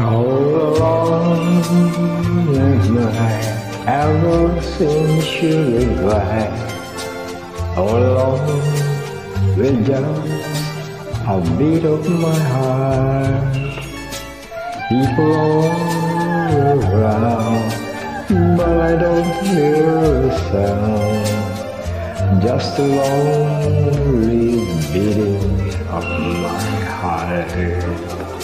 All alone along my ever since you goodbye. All along with just a beat of my heart. People all around, but I don't hear a sound. Just a lonely beating of my heart.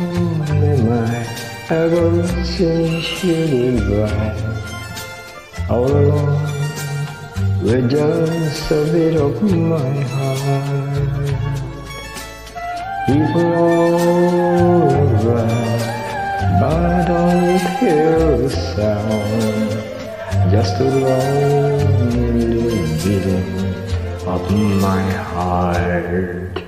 my ever since you goodbye all along with just a bit of my heart. People all around but I don't hear a sound. Just a lonely beating of my heart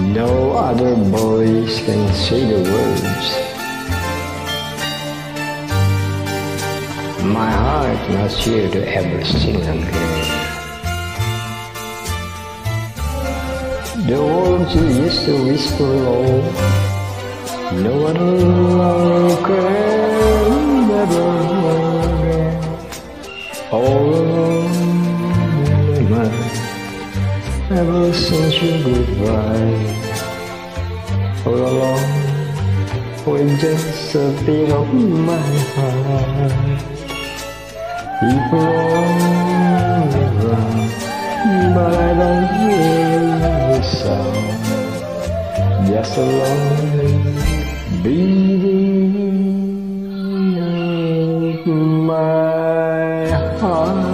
No other voice can say the words. My heart not here to ever sing again. The words you used to whisper low, no other love ever since you goodbye. For a long, when just a beat of my heart. People all around, but I don't hear the sound. Just a lonely beating of my heart.